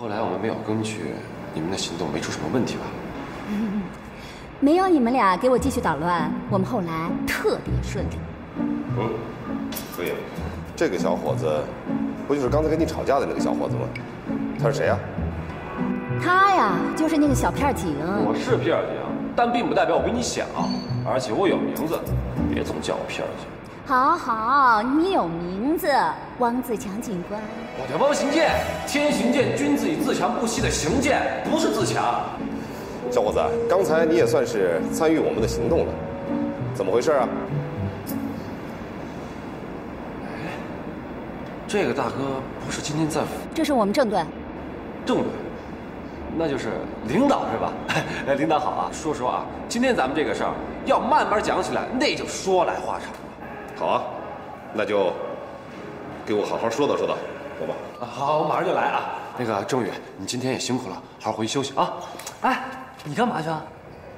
后来我们没有根据，你们的行动没出什么问题吧？没有你们俩给我继续捣乱，我们后来特别顺利。嗯，所以这个小伙子，不就是刚才跟你吵架的那个小伙子吗？他是谁呀？他呀，就是那个小片警。我是片警，但并不代表我比你小，而且我有名字，别总叫我片警。好好，你有名字，汪自强警官。我叫汪行健，天行健，君子以自强不息的行健，不是自强。小伙子，刚才你也算是参与我们的行动了，怎么回事啊？哎，这个大哥不是今天在？这是我们郑队。郑队，那就是领导是吧？哎，领导好啊！说实话啊，今天咱们这个事儿要慢慢讲起来，那就说来话长了。好啊，那就给我好好说道说道，走吧。好，我马上就来啊。那个郑宇，你今天也辛苦了，好好回去休息啊。哎。你干嘛去啊？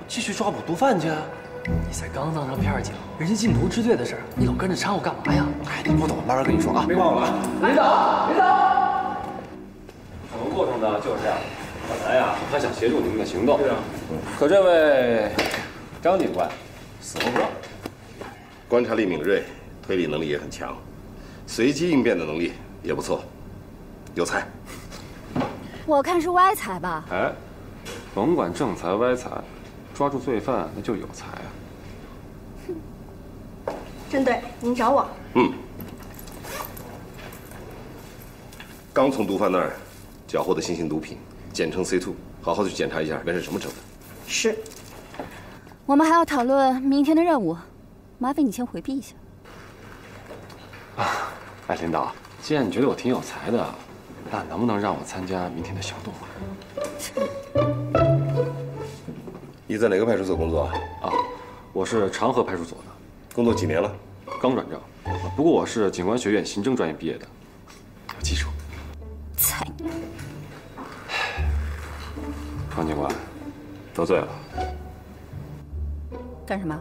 继续抓捕毒贩去啊！你才刚当上片警，人家禁毒支队的事儿，你老跟着掺和干嘛呀？哎，你不懂，慢慢跟你说啊。别管我了，领导，领导。整个过程呢就是这样。本来呀，还想协助你们的行动，可这位张警官死活不让。观察力敏锐，推理能力也很强，随机应变的能力也不错，有才。我看是歪才吧。哎。甭管正才歪才，抓住罪犯那就有才啊！哼，郑队，您找我？嗯，刚从毒贩那儿缴获的新型毒品，简称 C two，好好去检查一下，里面是什么成分？是。我们还要讨论明天的任务，麻烦你先回避一下。啊，哎，领导，既然你觉得我挺有才的，那能不能让我参加明天的行动啊？你在哪个派出所工作啊？我是长河派出所的，工作几年了？刚转正，不过我是警官学院刑侦专业毕业的，有技术。菜鸟。方警官，得罪了。干什么？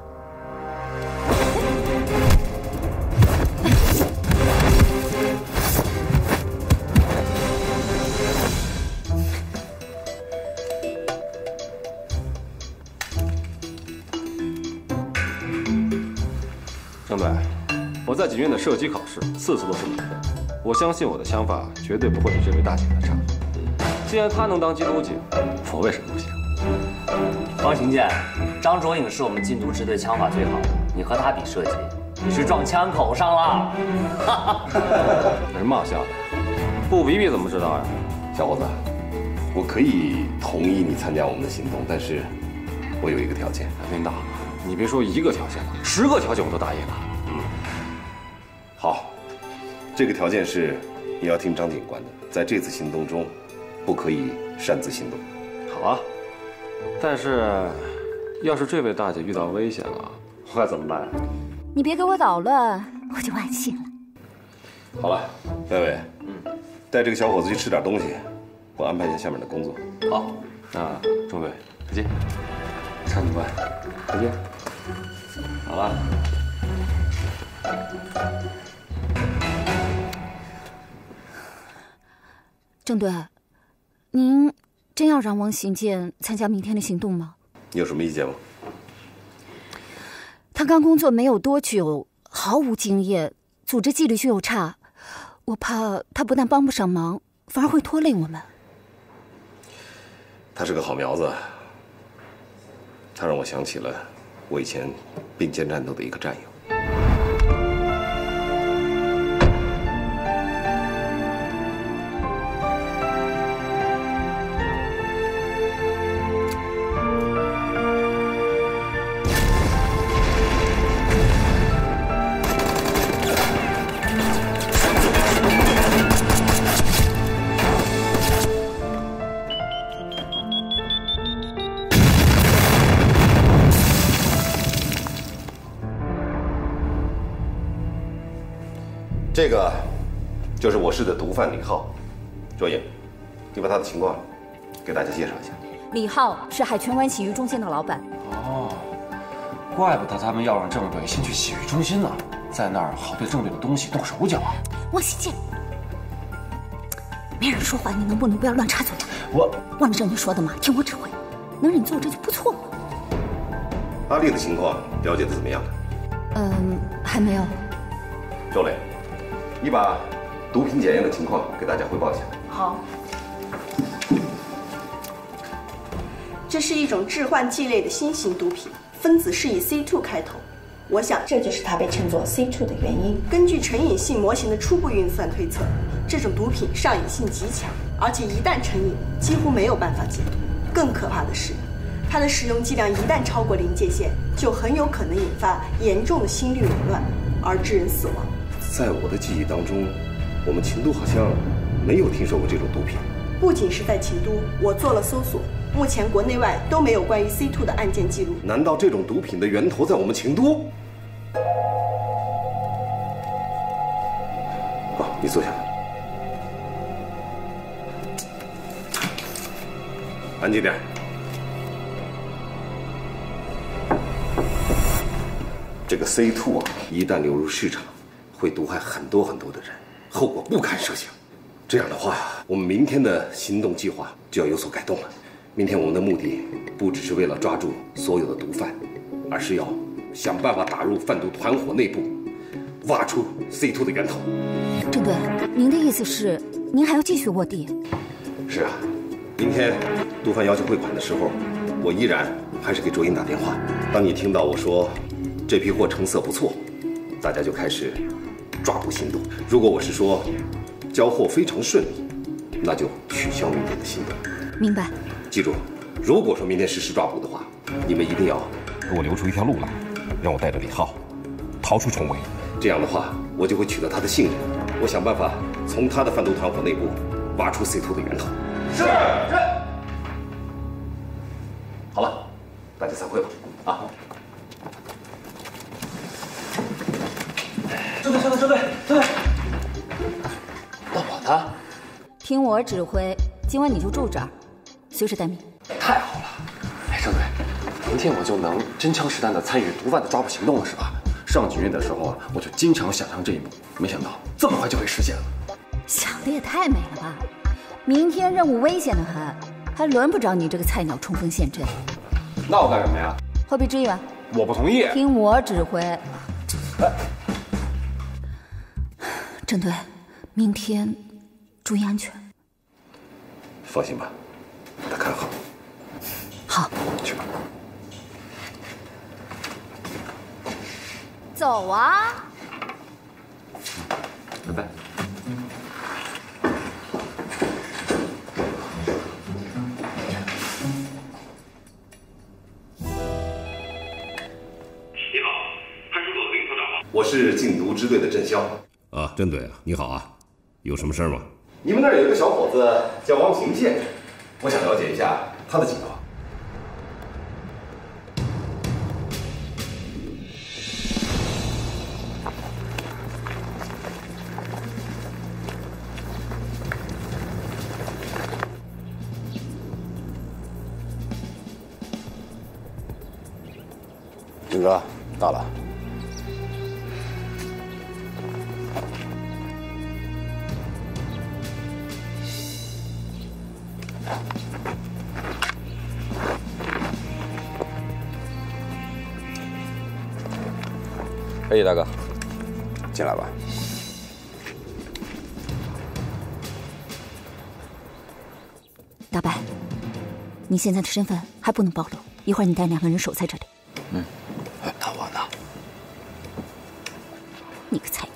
郑队，我在警院的射击考试次次都是满分，我相信我的枪法绝对不会比这位大姐的差。既然她能当缉毒警，我为什么不行？方行健，张卓颖是我们禁毒支队枪法最好的，你和他比射击，你是撞枪口上了。那是冒笑的，不比比怎么知道呀？小伙子，我可以同意你参加我们的行动，但是我有一个条件。领导。你别说一个条件了，十个条件我都答应了。嗯，好，这个条件是你要听张警官的，在这次行动中，不可以擅自行动。好啊，但是要是这位大姐遇到危险了，我该怎么办？你别给我捣乱，我就安心了。好了，戴伟，嗯，带这个小伙子去吃点东西，我安排一下下面的工作。好，那钟队再见，张警官再见。好了，郑队，您真要让王行健参加明天的行动吗？你有什么意见吗？他刚工作没有多久，毫无经验，组织纪律又差，我怕他不但帮不上忙，反而会拖累我们。他是个好苗子，他让我想起了。我以前并肩战斗的一个战友。是海泉湾洗浴中心的老板。哦，怪不得他们要让郑队先去洗浴中心呢，在那儿好对郑队的东西动手脚。王西建，没人说话，你能不能不要乱插嘴？我忘了正你说的吗？听我指挥，能忍住这就不错了。阿丽的情况了解的怎么样了？嗯，还没有。周磊，你把毒品检验的情况给大家汇报一下。好。这是一种致幻剂类的新型毒品，分子是以 C2 开头。我想这就是它被称作 C2 的原因。根据成瘾性模型的初步运算推测，这种毒品上瘾性极强，而且一旦成瘾，几乎没有办法戒毒。更可怕的是，它的使用剂量一旦超过临界线，就很有可能引发严重的心律紊乱，而致人死亡。在我的记忆当中，我们秦都好像没有听说过这种毒品。不仅是在秦都，我做了搜索。目前国内外都没有关于 C2 的案件记录。难道这种毒品的源头在我们秦都？好，你坐下，安静点。这个 C2 啊，一旦流入市场，会毒害很多很多的人，后果不堪设想。这样的话，我们明天的行动计划就要有所改动了。明天我们的目的不只是为了抓住所有的毒贩，而是要想办法打入贩毒团伙内部，挖出 C two 的源头。郑队，您的意思是您还要继续卧底？是啊，明天毒贩要求汇款的时候，我依然还是给卓英打电话。当你听到我说这批货成色不错，大家就开始抓捕行动。如果我是说交货非常顺利，那就取消明天的行动。明白。记住，如果说明天实施抓捕的话，你们一定要给我留出一条路来，让我带着李浩逃出重围。这样的话，我就会取得他的信任。我想办法从他的贩毒团伙内部挖出 C2 的源头。是是。好了，大家散会吧。啊。郑队，郑队，郑队，郑队。那我呢？听我指挥，今晚你就住这儿。随时待命，太好了！哎，郑队，明天我就能真枪实弹的参与毒贩的抓捕行动了，是吧？上警院的时候啊，我就经常想象这一幕，没想到这么快就会实现了。想的也太美了吧！明天任务危险的很，还轮不着你这个菜鸟冲锋陷阵。那我干什么呀？后备支援。我不同意。听我指挥。郑队，明天注意安全。放心吧。把他看好，好，去吧。走啊！拜拜。你好，派出所林所长我是禁毒支队的郑潇。啊，郑队啊，你好啊，有什么事吗？你们那儿有一个小伙子叫王平建。我想了解一下他的情况。到了。可以，大哥，进来吧。大白，你现在的身份还不能暴露，一会儿你带两个人守在这里。嗯，那我呢？你个菜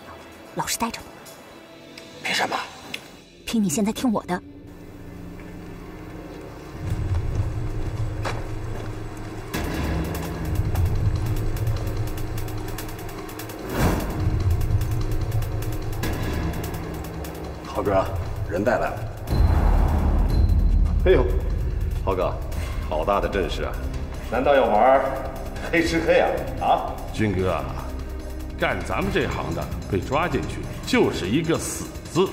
鸟，待着吧。凭什么？凭你现在听我的。浩哥，人带来了。哎呦，浩哥，好大的阵势啊！难道要玩黑吃黑啊？啊，军哥，干咱们这行的，被抓进去就是一个死字。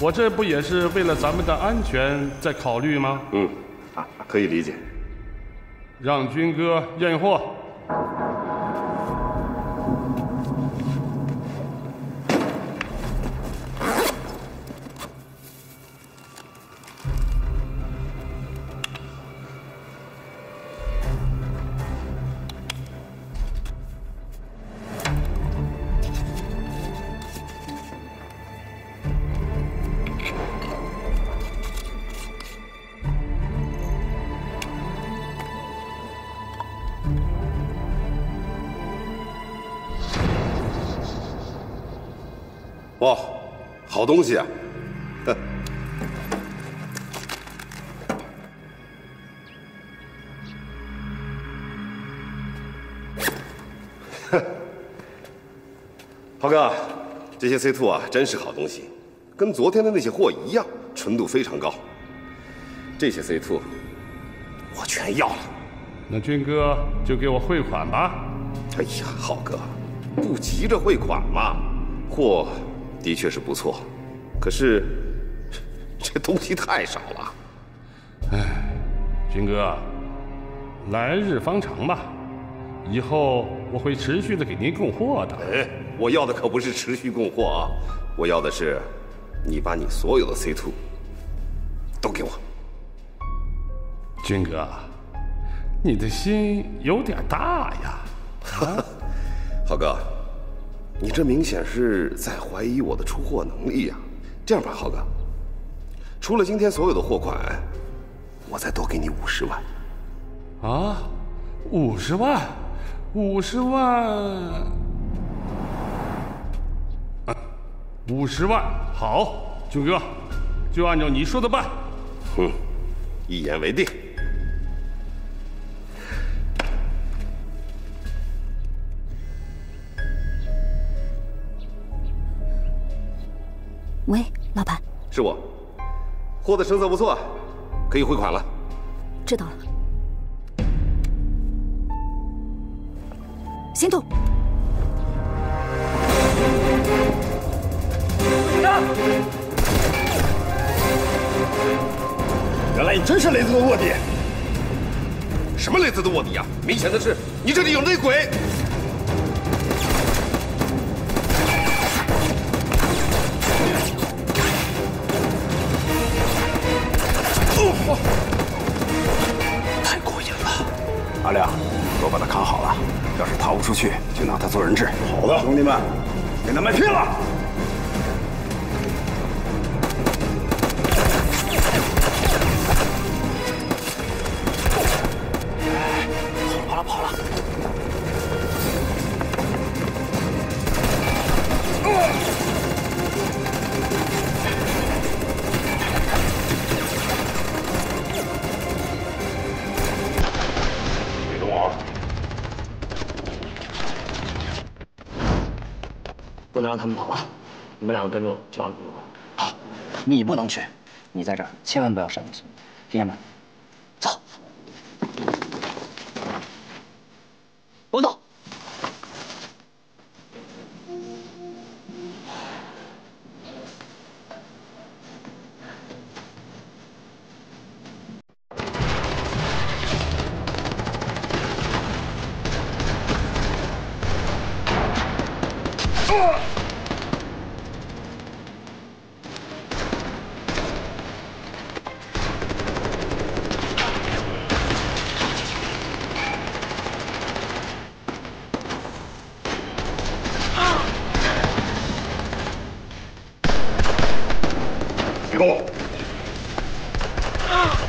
我这不也是为了咱们的安全在考虑吗？嗯，啊，可以理解。让军哥验货。哇，好东西啊！哼。豪哥，这些 C two 啊，真是好东西，跟昨天的那些货一样，纯度非常高。这些 C two 我全要了。那军哥就给我汇款吧。哎呀，浩哥，不急着汇款嘛。货的确是不错，可是这东西太少了。哎，军哥，来日方长吧，以后我会持续的给您供货的。哎，我要的可不是持续供货啊，我要的是你把你所有的 C two 都给我。军哥，你的心有点大呀。浩哥，你这明显是在怀疑我的出货能力呀。这样吧，浩哥，除了今天所有的货款，我再多给你五十万。啊，五十万，五十万，五十万，好，军哥，就按照你说的办。嗯，一言为定。是我，货的成色不错，可以汇款了。知道了。行动！原来你真是雷子的卧底！什么雷子的卧底呀？明显的是你这里有内鬼！都把他看好了，要是逃不出去，就拿他做人质。好的，兄弟们，跟他们拼了！跑让他们跑了，你们两个跟着我去帮助我。好，你不能去，你在这儿千万不要上去，听见没？别动！你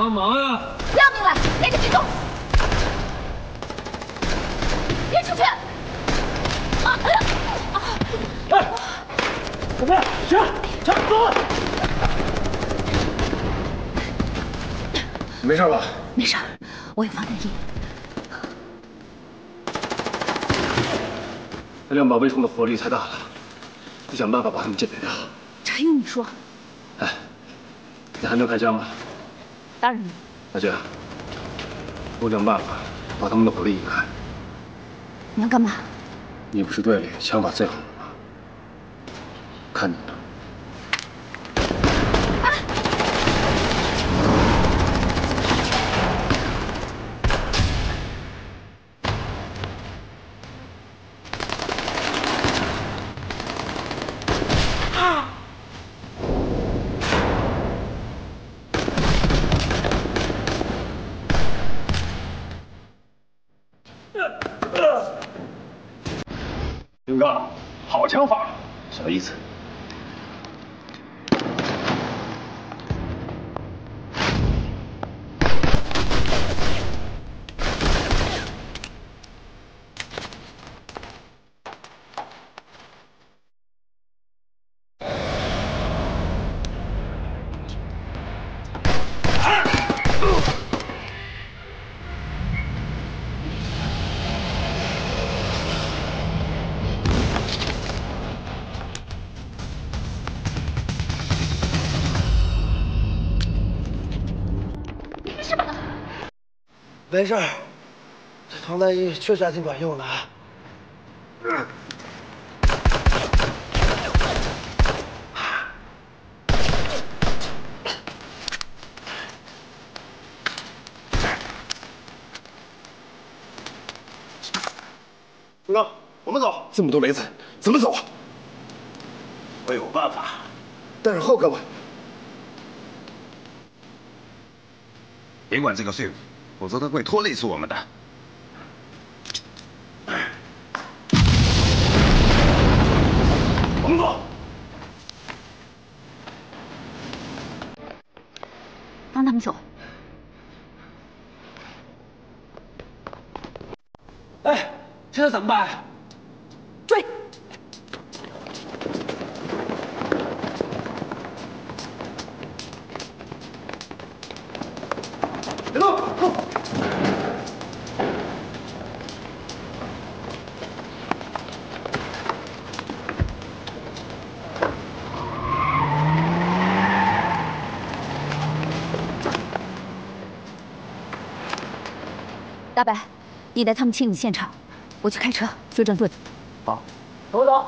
帮忙呀！不要命了！连着去动！别出去！啊！哎，怎么样？行，强走！你没事吧？没事，我有防弹衣。那两把微冲的火力太大了，得想办法把他们鉴别掉。这还用你说？哎，你还能开枪吗？当然能。那这样，我想办法把他们的火力引开。你要干嘛？你不是队里枪法最好的没事儿，这防弹衣确实还挺管用的。军哥，我们走。这么多雷子，怎么走啊？我有办法。带上浩哥吧。别管这个税务，否则他会拖累死我们的。我们走。让他们走。哎，现在怎么办？追！别动！动！大白，你带他们清理现场，我去开车追郑盾。好，跟我走。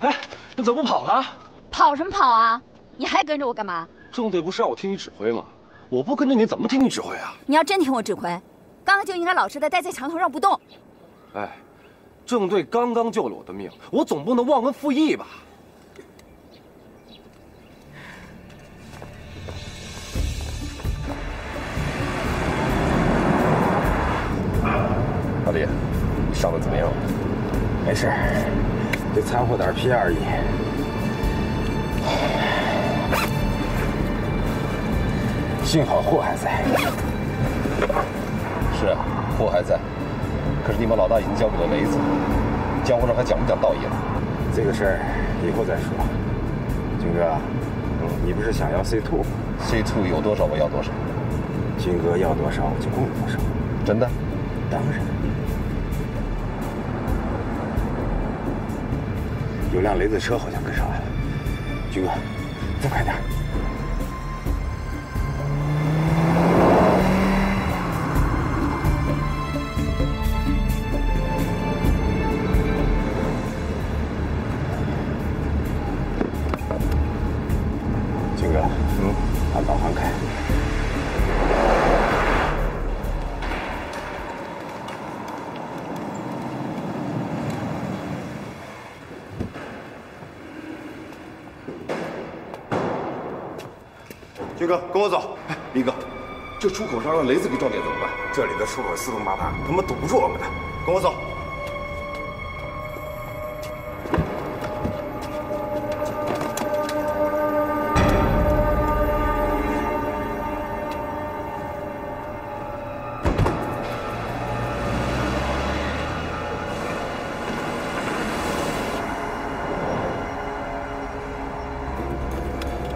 哎，你怎么不跑了？跑什么跑啊？你还跟着我干嘛？郑队不是让我听你指挥吗？我不跟着你怎么听你指挥啊？你要真听我指挥，刚刚就应该老实的待在墙头上不动。哎，郑队刚刚救了我的命，我总不能忘恩负义吧？皮而已。幸好货还在。是啊，货还在。可是你们老大已经交给了雷子，江湖上还讲不讲道义了？这个事儿以后再说。军哥，你不是想要 C two 吗？C two 有多少我要多少。军哥要多少我就供多少。真的？当然。有辆雷子车好像跟上来了，军哥，再快点！哥跟我走。哎李哥。这出口上让雷子给撞见怎么办？这里的出口四通八达他们堵不住我们的。跟我走。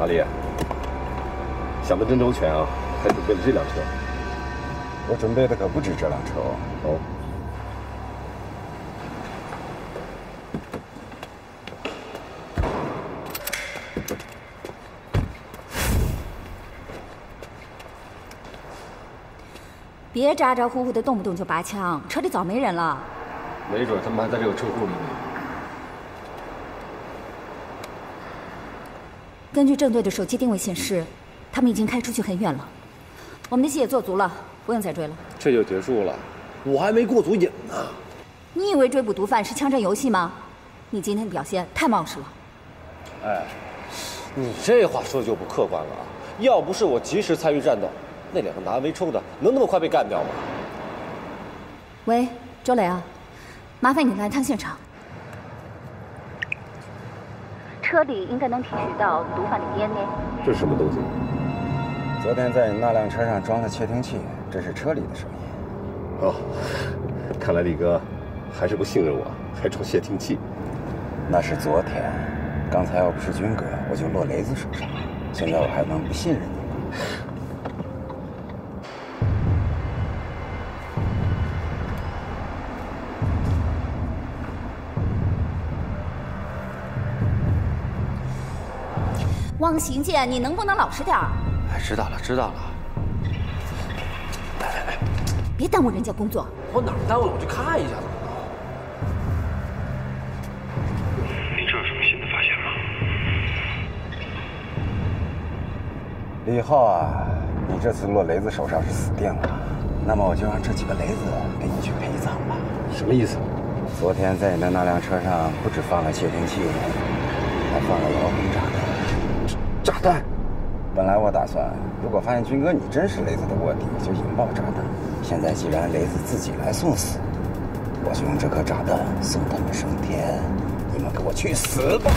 阿力想的真周全啊，还准备了这辆车。我准备的可不止这辆车哦。哦。别咋咋呼呼的，动不动就拔枪，车里早没人了。没准他们还在这个车库里面。根据郑队的手机定位显示，他们已经开出去很远了。我们的戏也做足了，不用再追了。这就结束了？我还没过足瘾呢。你以为追捕毒贩是枪战游戏吗？你今天的表现太冒失了。哎，你这话说的就不客观了啊！要不是我及时参与战斗，那两个拿微抽的能那么快被干掉吗？喂，周磊啊，麻烦你来趟现场。车里应该能提取到毒贩的 DNA。这是什么东西？昨天在你那辆车上装了窃听器，这是车里的声音。哦，看来李哥还是不信任我，还装窃听器。那是昨天，刚才要不是军哥，我就落雷子手上了。现在我还能不信任你吗？汪行健，你能不能老实点儿？哎，知道了，知道了。来来来，别耽误人家工作。我哪儿耽误了？我去看一下子。你这有什么新的发现吗？李浩啊，你这次落雷子手上是死定了。那么我就让这几个雷子给你去陪葬吧。什么意思？昨天在你的那辆车上不止放了窃听器，还放了遥控炸弹。炸弹！本来我打算，如果发现军哥你真是雷子的卧底，就引爆炸弹。现在既然雷子自己来送死，我就用这颗炸弹送他们升天。你们给我去死吧！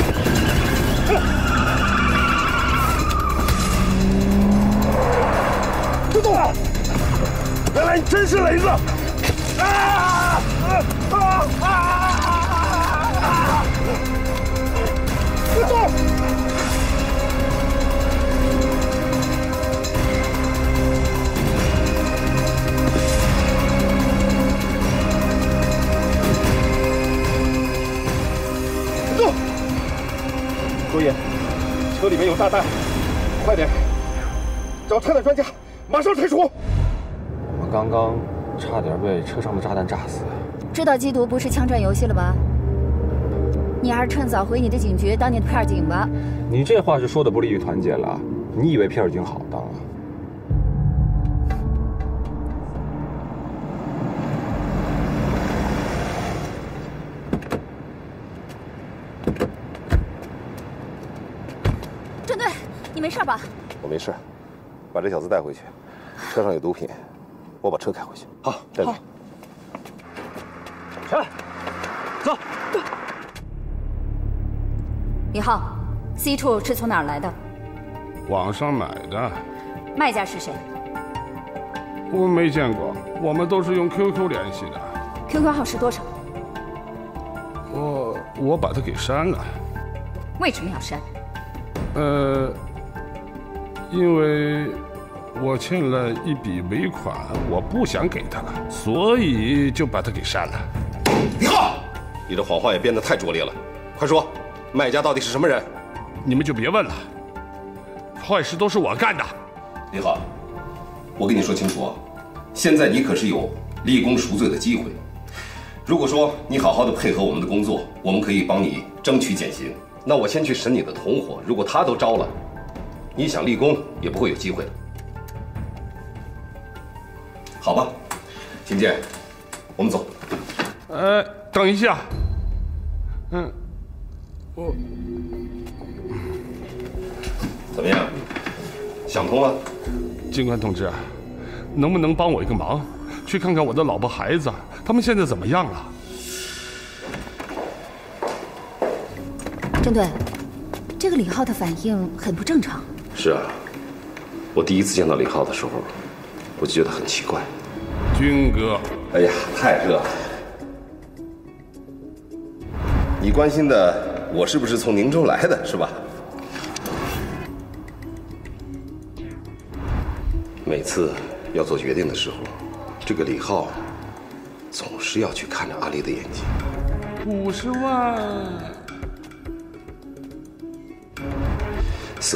别动！原来你真是雷子！啊啊啊！别！动！周爷，车里面有炸弹，快点！找拆弹专家，马上拆除！我们刚刚差点被车上的炸弹炸死。知道缉毒不是枪战游戏了吧？你还是趁早回你的警局当你的片警吧。你这话是说的不利于团结了。你以为片警好当啊？我没事，把这小子带回去。车上有毒品，我把车开回去。好，带走。起来，走。李浩，C two 是从哪儿来的？网上买的。卖家是谁？我没见过，我们都是用 QQ 联系的。QQ 号是多少？我我把它给删了。为什么要删？呃，因为我欠了一笔尾款，我不想给他了，所以就把他给删了。李浩，你的谎话也编得太拙劣了，快说，卖家到底是什么人？你们就别问了，坏事都是我干的。李浩，我跟你说清楚啊，现在你可是有立功赎罪的机会。如果说你好好的配合我们的工作，我们可以帮你争取减刑。那我先去审你的同伙，如果他都招了，你想立功也不会有机会的。好吧，秦剑，我们走。呃，等一下，嗯，我怎么样？想通了？警官同志，能不能帮我一个忙，去看看我的老婆孩子，他们现在怎么样了？郑队，这个李浩的反应很不正常。是啊。我第一次见到李浩的时候我就觉得很奇怪。军哥。哎呀太热了。你关心的我是不是从宁州来的是吧？每次要做决定的时候这个李浩总是要去看着阿丽的眼睛。五十万。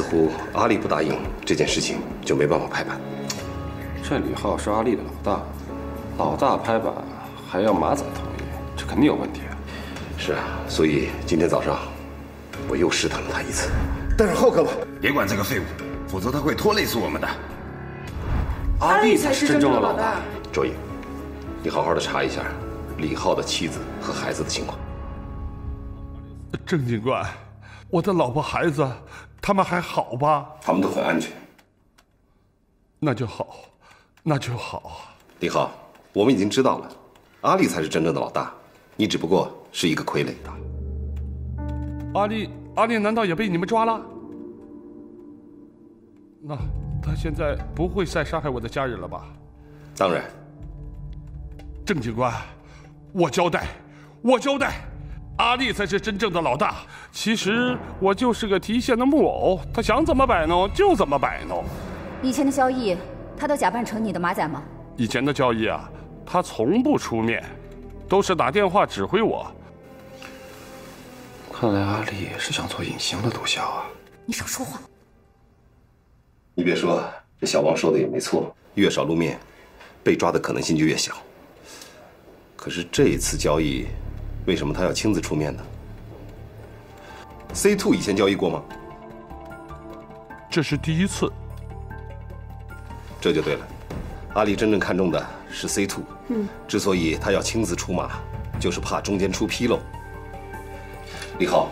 似乎阿丽不答应这件事情，就没办法拍板。这李浩是阿丽的老大，老大拍板还要马仔同意，这肯定有问题啊！是啊，所以今天早上我又试探了他一次。但是浩哥吧，别管这个废物，否则他会拖累死我们的。阿丽才是真正的老大。卓颖，你好好的查一下李浩的妻子和孩子的情况。郑警官，我的老婆孩子，他们还好吧？他们都很安全。那就好。那就好，李浩，我们已经知道了，阿丽才是真正的老大，你只不过是一个傀儡。阿丽，阿丽难道也被你们抓了？那他现在不会再杀害我的家人了吧？当然。郑警官，我交代，我交代，阿丽才是真正的老大。其实我就是个提线的木偶，他想怎么摆弄就怎么摆弄。以前的交易。他都假扮成你的马仔吗？以前的交易啊，他从不出面，都是打电话指挥我。看来阿丽是想做隐形的毒枭啊！你少说话。你别说，这小王说的也没错，越少露面，被抓的可能性就越小。可是这一次交易，为什么他要亲自出面呢？C two 以前交易过吗？这是第一次。这就对了，阿丽真正看中的是 C two。嗯，之所以他要亲自出马，就是怕中间出纰漏。李浩，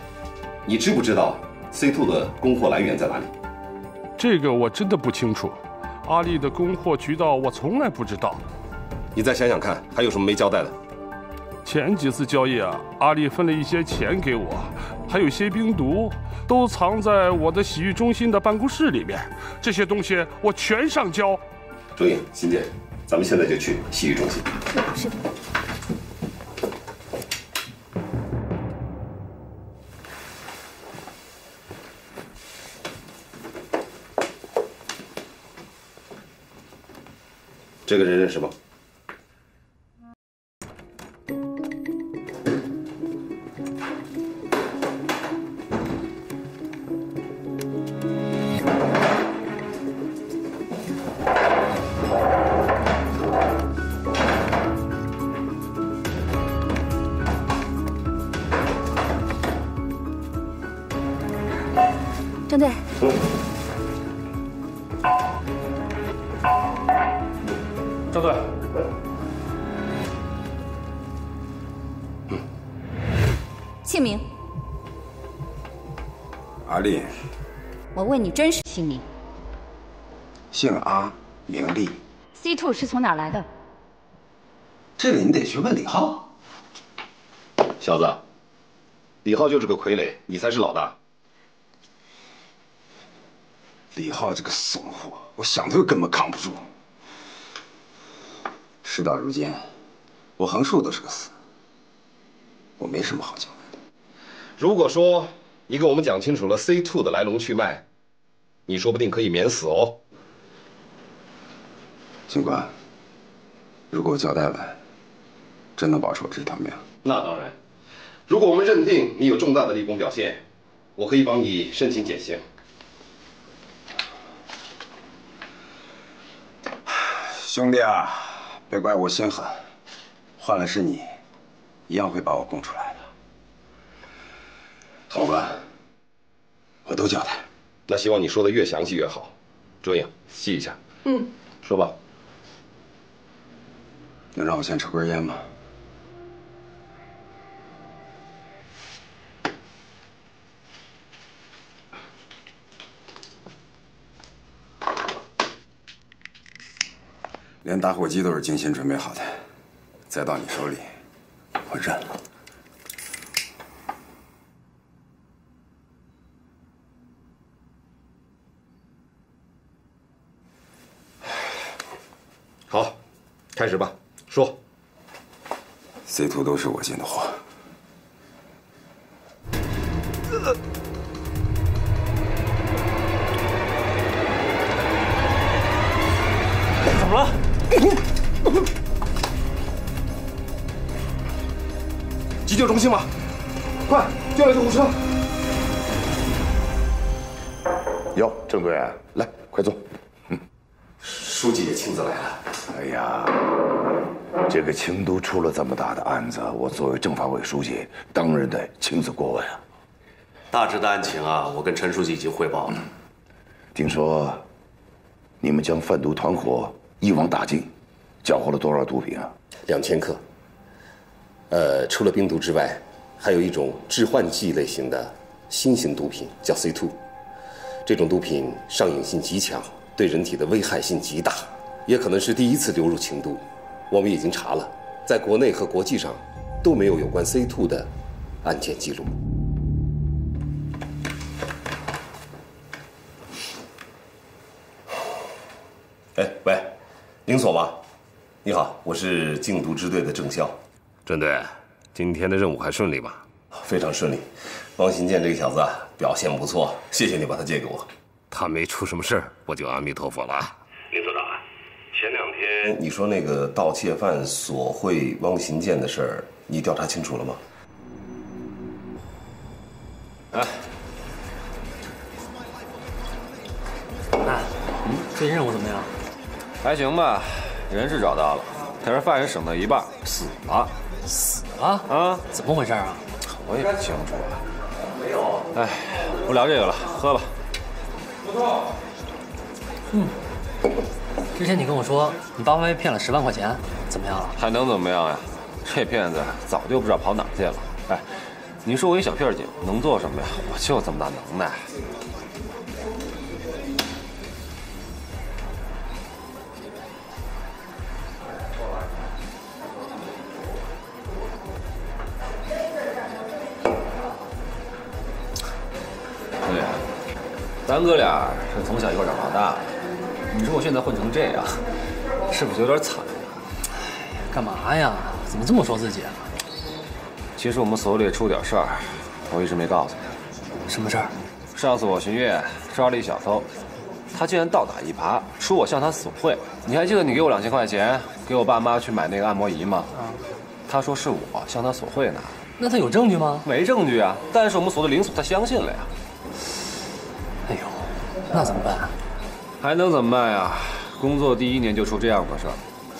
你知不知道 C two 的供货来源在哪里？这个我真的不清楚，阿丽的供货渠道我从来不知道。你再想想看，还有什么没交代的？前几次交易啊，阿丽分了一些钱给我，还有些冰毒。都藏在我的洗浴中心的办公室里面，这些东西我全上交。周颖、新建，咱们现在就去洗浴中心。是。这个人认识吗？问你真实姓名，姓阿，名利。C two 是从哪来的？这个你得去问李浩。小子，李浩就是个傀儡，你才是老大。李浩这个怂货，我想他又根本扛不住。事到如今，我横竖都是个死，我没什么好交代的。如果说你给我们讲清楚了 C two 的来龙去脉，你说不定可以免死哦，警官。如果我交代了，真能保住我这条命？那当然。如果我们认定你有重大的立功表现，我可以帮你申请减刑。兄弟啊，别怪我心狠，换了是你，一样会把我供出来的。好吧，我都交代。那希望你说的越详细越好，卓颖，记一下。嗯，说吧。能让我先抽根烟吗？连打火机都是精心准备好的，再到你手里，我认了。开始吧，说。C 图都是我进的货。怎么了？急救中心吗？快叫来救护车！哟，郑队，来，快坐。嗯。书记也亲自来了。哎呀。这个清都出了这么大的案子，我作为政法委书记，当然得亲自过问啊。大致的案情啊，我跟陈书记已经汇报了。听说你们将贩毒团伙一网打尽，缴获了多少毒品啊？两千克。呃，除了冰毒之外，还有一种致幻剂类型的新型毒品，叫 C two。这种毒品上瘾性极强，对人体的危害性极大，也可能是第一次流入秦都。我们已经查了，在国内和国际上都没有有关 C two 的案件记录。哎，喂，林所吗？你好，我是禁毒支队的郑潇。郑队，今天的任务还顺利吗？非常顺利。王新建这个小子啊，表现不错，谢谢你把他借给我。他没出什么事儿，我就阿弥陀佛了。前两天你说那个盗窃犯索贿汪行健的事儿，你调查清楚了吗？哎，哎，嗯，最近任务怎么样？还行吧，人是找到了，但是犯人省到一半，死了。死了？啊？怎么回事啊？我也不清楚了。没有。哎，不聊这个了，喝吧。不错嗯。之前你跟我说你爸妈被骗了十万块钱，怎么样了？还能怎么样呀？这骗子早就不知道跑哪儿去了。哎，你说我一小片警能做什么呀？我就这么大能耐。对呀，咱哥俩是从小一块长到大的。你说我现在混成这样，是不是有点惨呀？干嘛呀？怎么这么说自己啊？其实我们所里也出点事儿，我一直没告诉你。什么事儿？上次我巡夜抓了一小偷，他竟然倒打一耙，说我向他索贿。你还记得你给我两千块钱，给我爸妈去买那个按摩仪吗？啊。他说是我向他索贿呢。那他有证据吗？没证据啊。但是我们所的领所他相信了呀。哎呦，那怎么办？还能怎么办呀？工作第一年就出这样的事儿，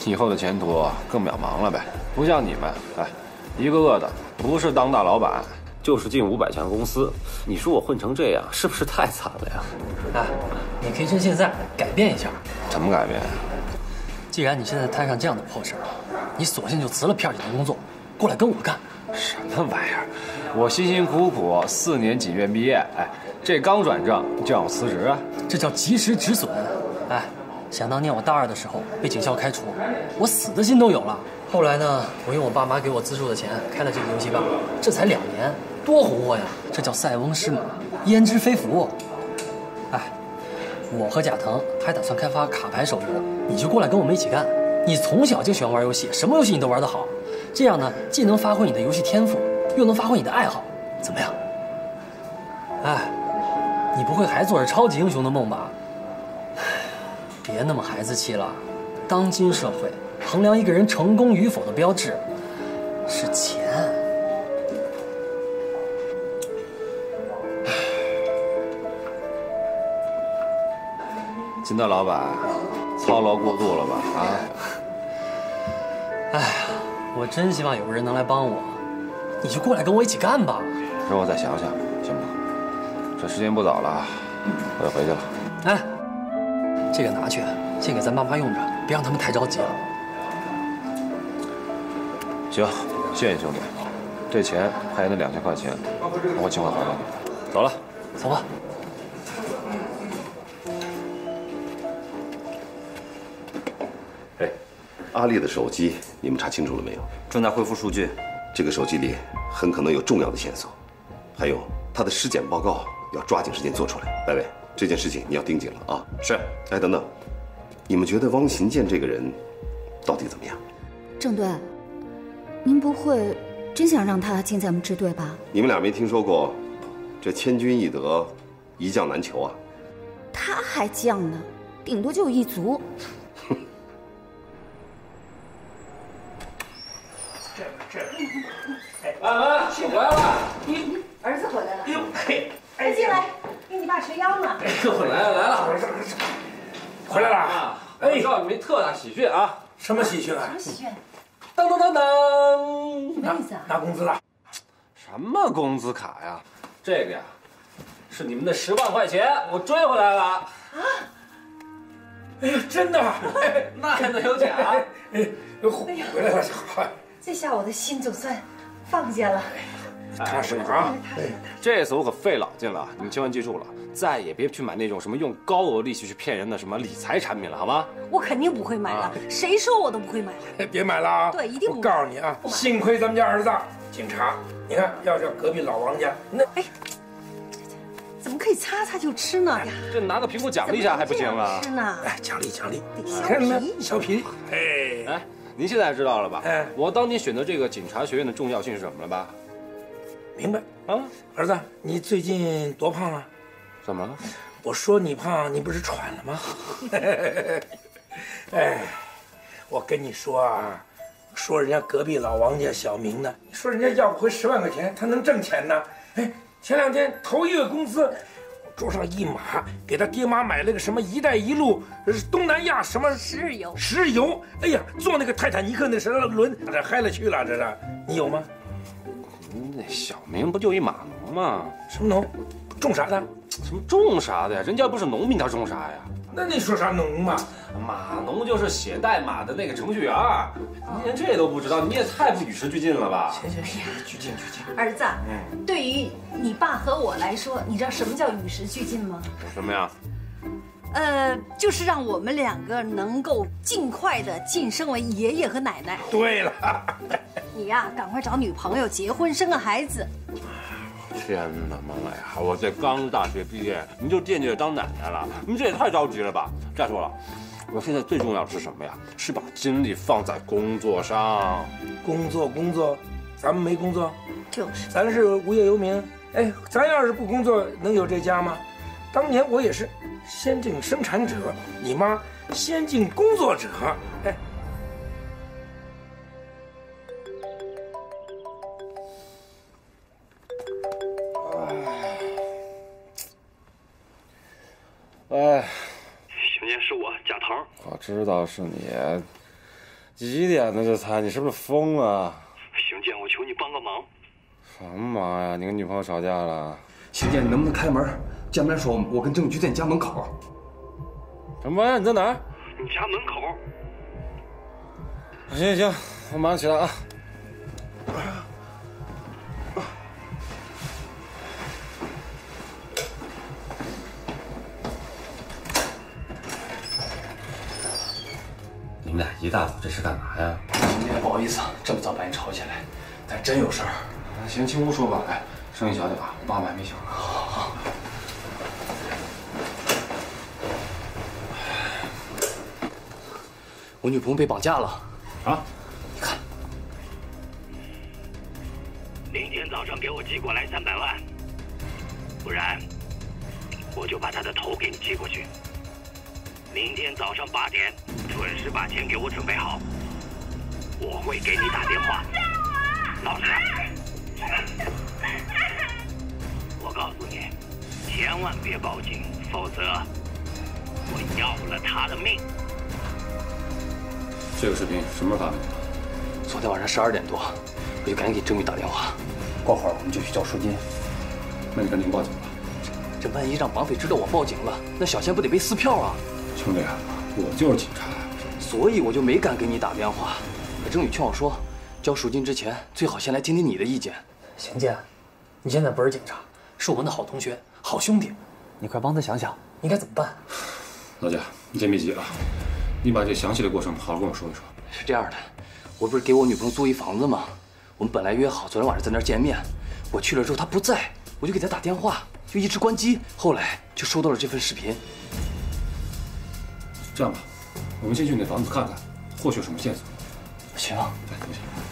以后的前途更渺茫了呗。不像你们，哎，一个个的不是当大老板，就是进五百强公司。你说我混成这样，是不是太惨了呀？哎，你可以趁现在改变一下。怎么改变呀？既然你现在摊上这样的破事儿，你索性就辞了片警的工作，过来跟我干。什么玩意儿？我辛辛苦苦四年警院毕业，哎，这刚转正就让我辞职啊？这叫及时止损。哎，想当年我大二的时候被警校开除，我死的心都有了。后来呢，我用我爸妈给我资助的钱开了这个游戏吧，这才两年，多红火呀！这叫塞翁失马，焉知非福。哎，我和贾腾还打算开发卡牌手游，你就过来跟我们一起干。你从小就喜欢玩游戏，什么游戏你都玩得好。这样呢，既能发挥你的游戏天赋，又能发挥你的爱好，怎么样？哎，你不会还做着超级英雄的梦吧？别那么孩子气了，当今社会，衡量一个人成功与否的标志是钱。金大老板，操劳过度了吧？啊？哎呀。我真希望有个人能来帮我，你就过来跟我一起干吧。让我再想想，时间不早了，我要回去了。哎，这个拿去，先给咱爸妈用着，别让他们太着急了。行，谢谢兄弟。这钱还有那两千块钱，我尽快还给你。走了，走吧。阿丽的手机，你们查清楚了没有？正在恢复数据。这个手机里很可能有重要的线索，还有她的尸检报告要抓紧时间做出来。白伟，这件事情你要盯紧了啊！是。哎，等等，你们觉得汪行健这个人到底怎么样？郑队，您不会真想让他进咱们支队吧？你们俩没听说过，这千军易得，一将难求啊。他还将呢，顶多就一族。这这个。哎，妈，我回来了。你儿子回来了。哎呦嘿，快进来，给你爸捶腰呢。哎呦来了来了，回来了。哎，我告诉你们特大喜讯啊！什么喜讯啊？什么喜讯？当当当当！什么意思啊？拿工资了？什么工资卡呀？这个呀，是你们的十万块钱，我追回来了。啊！哎呀，真的？那还能有假？哎，回回来了，快。这下我的心总算放下了。踏实啊！这次我可费老劲了，你们千万记住了，再也别去买那种什么用高额利息去骗人的什么理财产品了，好吗？我肯定不会买了，谁说我都不会买了。别买了啊！对，一定不。我告诉你啊，幸亏咱们家儿子警察，你看，要是隔壁老王家，那哎，怎么可以擦擦就吃呢？这拿个苹果奖励一下还不行啊？吃呢？哎，奖励奖励，削皮，削皮。哎哎，您现在知道了吧？哎，我当年选择这个警察学院的重要性是什么了吧？明白啊，儿子，你最近多胖了？怎么了？我说你胖，你不是喘了吗？哎，我跟你说啊，说人家隔壁老王家小明呢，你说人家要不回十万块钱，他能挣钱呢？哎，前两天头一个工资，桌上一码，给他爹妈买了个什么“一带一路”东南亚什么石油，石油。哎呀，坐那个泰坦尼克那什么轮，这嗨了去了，这是你有吗？那小明不就一码农吗？什么农？种啥的？什么种啥的呀？人家不是农民，他种啥呀？那你说啥农嘛？码农就是写代码的那个程序员。你连这都不知道，你也太不与时俱进了吧？行行行，俱进俱进。儿子，嗯，对于你爸和我来说，你知道什么叫与时俱进吗？什么呀？呃，就是让我们两个能够尽快的晋升为爷爷和奶奶。对了，你呀，赶快找女朋友，结婚，生个孩子。天哪，妈妈呀！我这刚大学毕业，你就惦记着当奶奶了？你这也太着急了吧！再说了，我现在最重要的是什么呀？是把精力放在工作上。工作工作，咱们没工作，就是咱是无业游民。哎，咱要是不工作，能有这家吗？当年我也是先进生产者，你妈先进工作者。哎。哎，熊姐，是我贾腾。我知道是你。几点呢？这才？你是不是疯了？熊健，我求你帮个忙。什么忙呀？你跟女朋友吵架了？熊健，你能不能开门？见面说，我跟郑宇就在你家门口。什么玩意？你在哪儿？你家门口。行行行，我马上起来啊。你们俩一大早这是干嘛呀？今天不好意思，这么早把你吵起来，但真有事儿。行，进屋说吧。哎，声音小点啊，我爸妈还没醒。好好。我女朋友被绑架了。啊？你看。明天早上给我寄过来三百万，不然我就把她的头给你寄过去。明天早上八点准时把钱给我准备好，我会给你打电话。老实。我告诉你，千万别报警，否则我要了他的命。这个视频什么时候发的？昨天晚上十二点多，我就赶紧给郑宇打电话。过会儿我们就去交赎金。那你赶紧报警吧。这万一让绑匪知道我报警了，那小仙不得被撕票啊！兄弟，我就是警察，所以我就没敢给你打电话。可郑宇劝我说，交赎金之前最好先来听听你的意见。邢健，你现在不是警察，是我们的好同学、好兄弟，你快帮他想想应该怎么办。老贾，你先别急啊，你把这详细的过程好好跟我说一说。是这样的，我不是给我女朋友租一房子吗？我们本来约好昨天晚上在那儿见面，我去了之后她不在，我就给她打电话，就一直关机，后来就收到了这份视频。这样吧，我们先去你的房子看看，或许有什么线索。行，来，坐下。